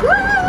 Bellissimo!